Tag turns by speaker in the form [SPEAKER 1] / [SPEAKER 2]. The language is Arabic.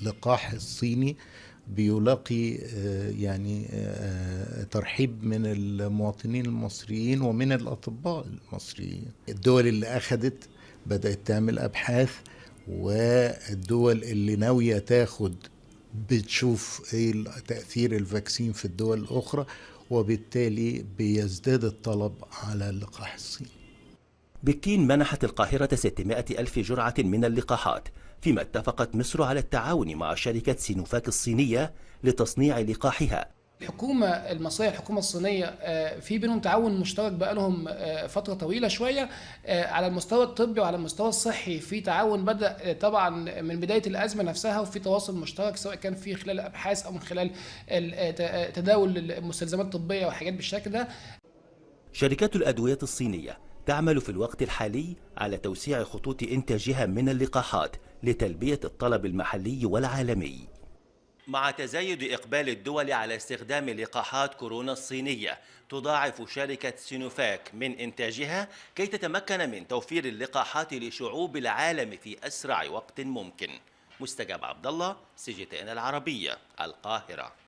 [SPEAKER 1] اللقاح الصيني بيلاقي يعني ترحيب من المواطنين المصريين ومن الأطباء المصريين. الدول اللي أخذت بدأت تعمل أبحاث والدول اللي ناوية تاخد بتشوف إيه تأثير الفاكسين في الدول الأخرى وبالتالي بيزداد الطلب على اللقاح الصيني.
[SPEAKER 2] بكين منحت القاهرة 600 ألف جرعة من اللقاحات فيما اتفقت مصر على التعاون مع شركة سينوفاك الصينية لتصنيع لقاحها.
[SPEAKER 3] الحكومة المصرية الحكومة الصينية في بينهم تعاون مشترك بقى لهم فترة طويلة شوية على المستوى الطبي وعلى المستوى الصحي. في تعاون بدأ طبعا من بداية الأزمة نفسها وفي تواصل مشترك سواء كان في خلال أبحاث أو من خلال تداول المستلزمات الطبية وحاجات بالشكل ده.
[SPEAKER 2] شركات الأدوية الصينية تعمل في الوقت الحالي على توسيع خطوط إنتاجها من اللقاحات لتلبية الطلب المحلي والعالمي. مع تزايد إقبال الدول على استخدام لقاحات كورونا الصينية تضاعف شركة سينوفاك من إنتاجها كي تتمكن من توفير اللقاحات لشعوب العالم في أسرع وقت ممكن. مستجاب عبد الله سي جي تي إن العربية القاهرة.